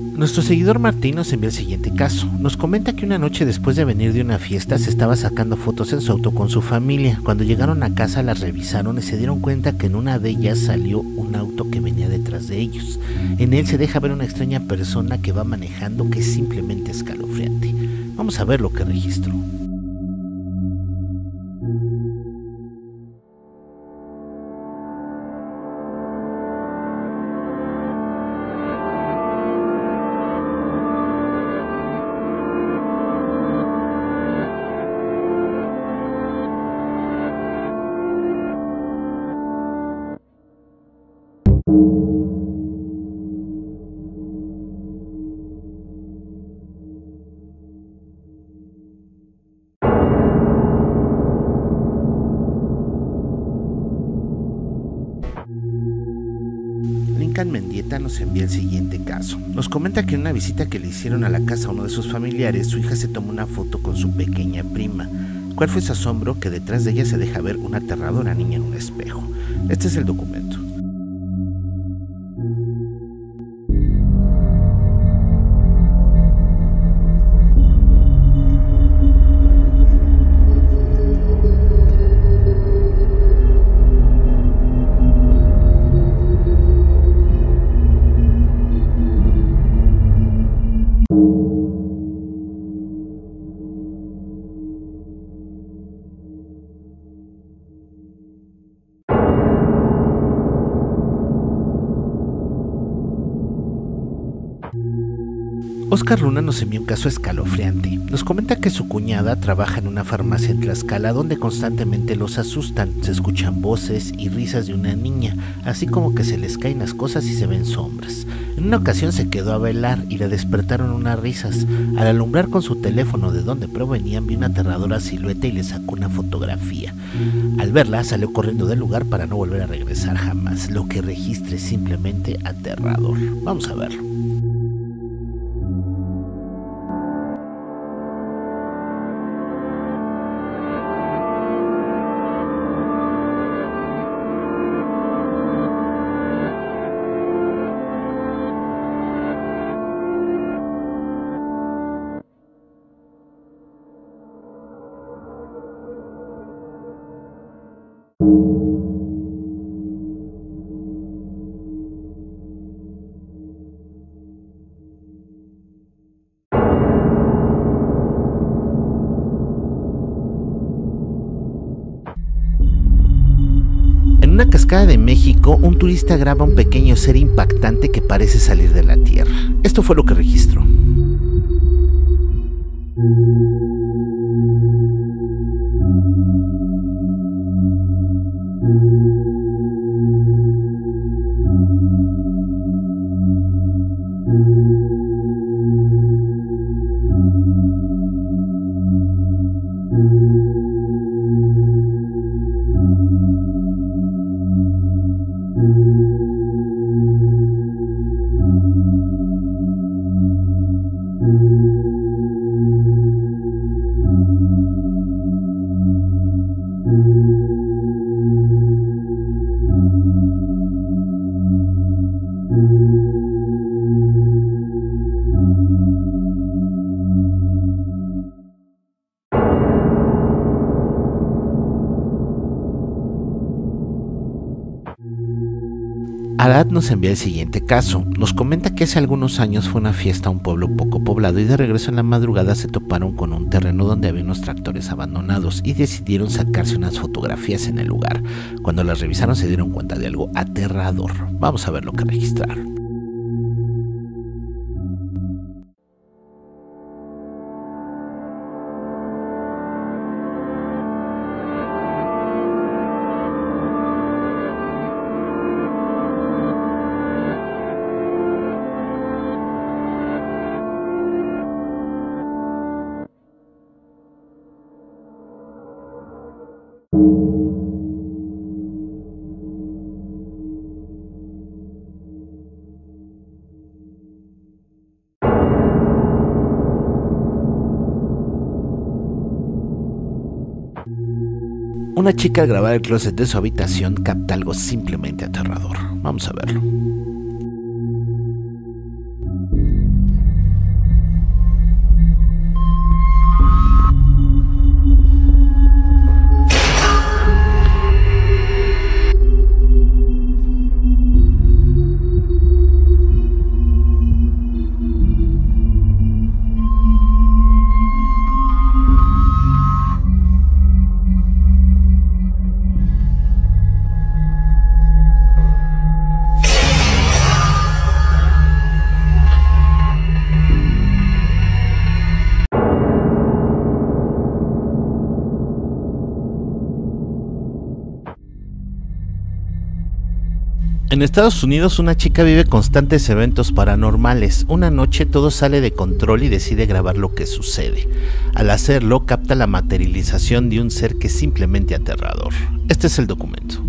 Nuestro seguidor Martín nos envía el siguiente caso. Nos comenta que una noche después de venir de una fiesta se estaba sacando fotos en su auto con su familia. Cuando llegaron a casa las revisaron y se dieron cuenta que en una de ellas salió un auto que venía detrás de ellos. En él se deja ver una extraña persona que va manejando que es simplemente escalofriante. Vamos a ver lo que registró. Mendieta nos envía el siguiente caso. Nos comenta que en una visita que le hicieron a la casa a uno de sus familiares, su hija se tomó una foto con su pequeña prima. ¿Cuál fue su asombro? Que detrás de ella se deja ver una aterradora niña en un espejo. Este es el documento. Oscar Luna nos envió un caso escalofriante. Nos comenta que su cuñada trabaja en una farmacia en Tlaxcala donde constantemente los asustan. Se escuchan voces y risas de una niña, así como que se les caen las cosas y se ven sombras. En una ocasión se quedó a velar y le despertaron unas risas. Al alumbrar con su teléfono de donde provenían, vio una aterradora silueta y le sacó una fotografía. Al verla, salió corriendo del lugar para no volver a regresar jamás. Lo que registre simplemente aterrador. Vamos a verlo. Una cascada de México, un turista graba un pequeño ser impactante que parece salir de la Tierra. Esto fue lo que registró. Arad nos envía el siguiente caso. Nos comenta que hace algunos años fue una fiesta a un pueblo poco poblado y de regreso en la madrugada se toparon con un terreno donde había unos tractores abandonados y decidieron sacarse unas fotografías en el lugar. Cuando las revisaron se dieron cuenta de algo aterrador. Vamos a ver lo que registraron. Una chica al grabar el closet de su habitación capta algo simplemente aterrador. Vamos a verlo. En Estados Unidos una chica vive constantes eventos paranormales. Una noche todo sale de control y decide grabar lo que sucede. Al hacerlo capta la materialización de un ser que es simplemente aterrador. Este es el documento.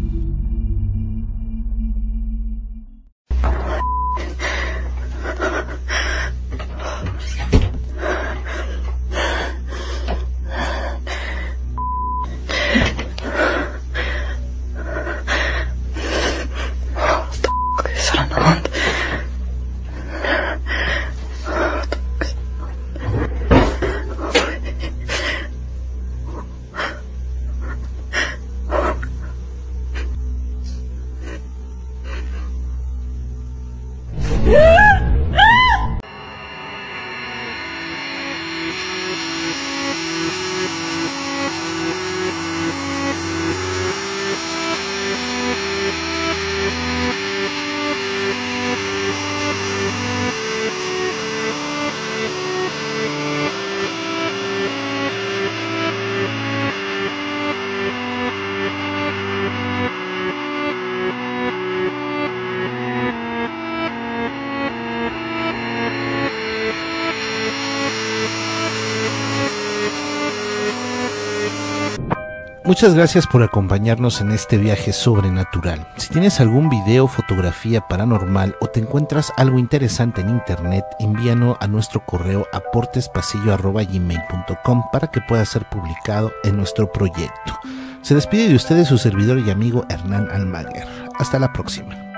Muchas gracias por acompañarnos en este viaje sobrenatural. Si tienes algún video, fotografía paranormal o te encuentras algo interesante en internet, envíanos a nuestro correo aportespasillo.gmail.com para que pueda ser publicado en nuestro proyecto. Se despide de ustedes su servidor y amigo Hernán Almaguer. Hasta la próxima.